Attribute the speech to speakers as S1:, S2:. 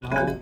S1: 然后